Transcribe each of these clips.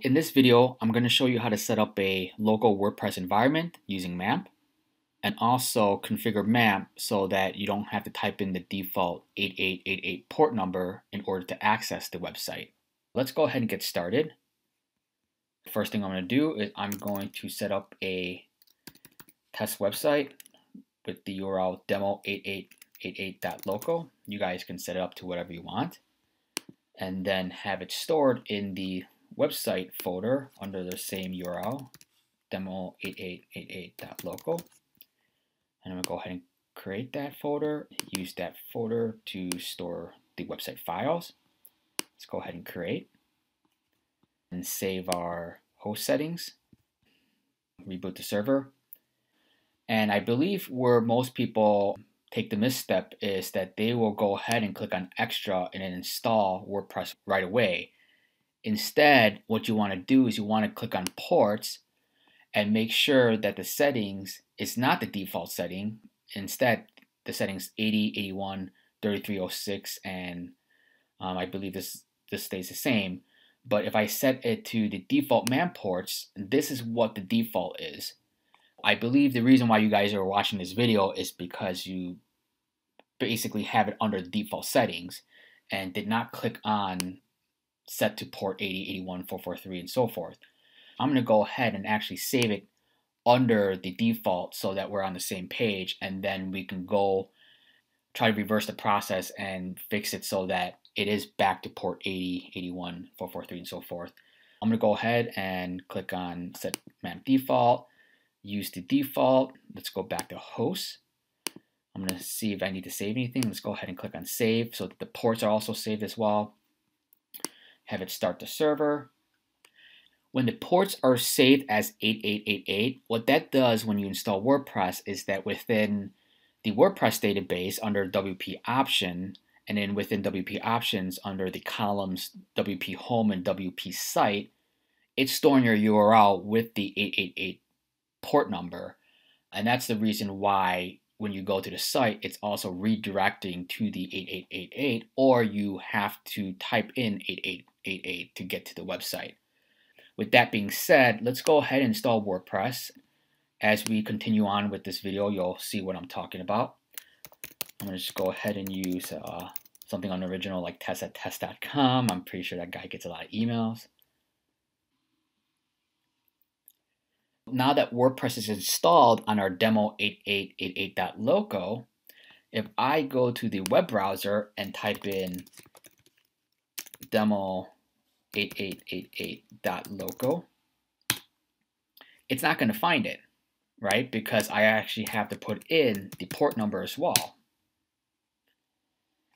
In this video, I'm going to show you how to set up a local WordPress environment using MAMP and also configure MAMP so that you don't have to type in the default 8888 port number in order to access the website. Let's go ahead and get started. First thing I'm going to do is I'm going to set up a test website with the URL demo8888.local. You guys can set it up to whatever you want and then have it stored in the website folder under the same URL, demo8888.local. And I'm going to go ahead and create that folder, use that folder to store the website files. Let's go ahead and create and save our host settings, reboot the server. And I believe where most people take the misstep is that they will go ahead and click on extra and install WordPress right away Instead, what you want to do is you want to click on ports and make sure that the settings is not the default setting. Instead, the settings 80, 81, 3306, and um, I believe this, this stays the same. But if I set it to the default MAMP ports, this is what the default is. I believe the reason why you guys are watching this video is because you basically have it under default settings and did not click on set to port 80, 81, 443, and so forth. I'm going to go ahead and actually save it under the default so that we're on the same page and then we can go try to reverse the process and fix it so that it is back to port 80, 81, 443, and so forth. I'm going to go ahead and click on set MAMP default, use the default. Let's go back to host. I'm going to see if I need to save anything. Let's go ahead and click on save so that the ports are also saved as well have it start the server. When the ports are saved as 8888, what that does when you install WordPress is that within the WordPress database under WP option, and then within WP options under the columns WP home and WP site, it's storing your URL with the 888 port number. And that's the reason why when you go to the site, it's also redirecting to the 8888, or you have to type in 88 8.8 to get to the website. With that being said, let's go ahead and install WordPress. As we continue on with this video, you'll see what I'm talking about. I'm to just go ahead and use uh, something unoriginal like test at test.com. I'm pretty sure that guy gets a lot of emails. Now that WordPress is installed on our demo 8888.local, if I go to the web browser and type in demo 8888.local, it's not going to find it, right? Because I actually have to put in the port number as well.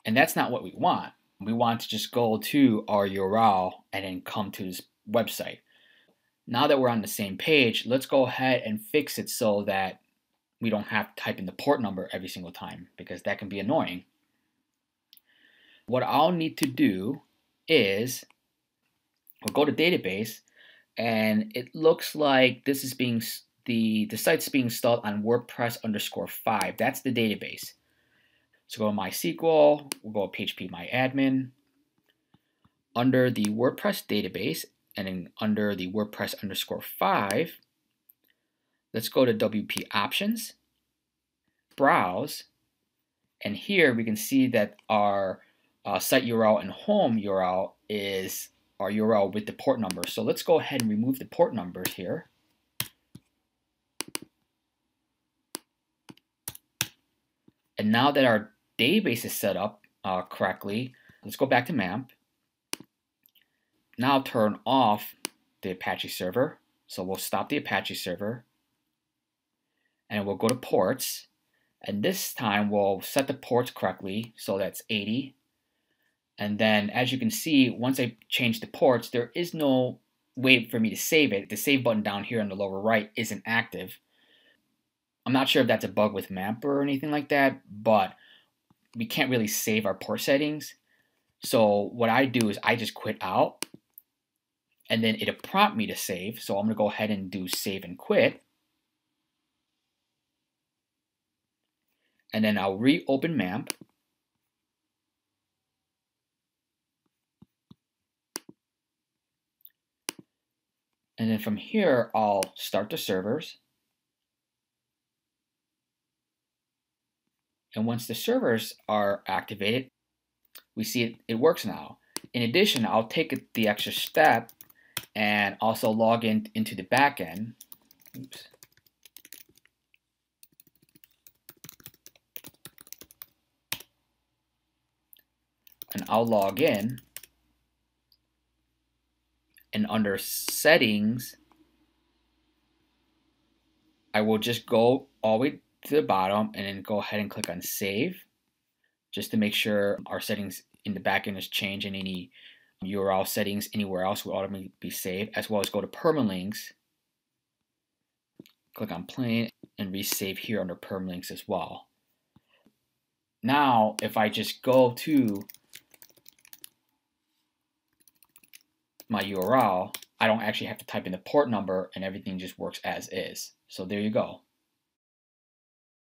And that's not what we want. We want to just go to our URL and then come to this website. Now that we're on the same page, let's go ahead and fix it so that we don't have to type in the port number every single time because that can be annoying. What I'll need to do is we'll go to database and it looks like this is being the the site's being installed on WordPress underscore five. That's the database. So go to MySQL, we'll go to PHP MyAdmin. Under the WordPress database, and then under the WordPress underscore five, let's go to WP options, browse, and here we can see that our uh, site URL and home URL is our URL with the port number. So let's go ahead and remove the port numbers here. And now that our database is set up uh, correctly, let's go back to MAMP. Now turn off the Apache server. So we'll stop the Apache server and we'll go to ports. And this time we'll set the ports correctly. So that's 80, and then as you can see, once I change the ports, there is no way for me to save it. The save button down here on the lower right isn't active. I'm not sure if that's a bug with MAMP or anything like that, but we can't really save our port settings. So what I do is I just quit out and then it'll prompt me to save. So I'm gonna go ahead and do save and quit. And then I'll reopen MAMP And then from here, I'll start the servers. And once the servers are activated, we see it, it works now. In addition, I'll take the extra step and also log in into the backend. Oops. And I'll log in. And under settings, I will just go all the way to the bottom and then go ahead and click on save just to make sure our settings in the backend is changed and any URL settings anywhere else will automatically be saved as well as go to permalinks. Click on plain and resave here under permalinks as well. Now if I just go to my URL I don't actually have to type in the port number and everything just works as is. So there you go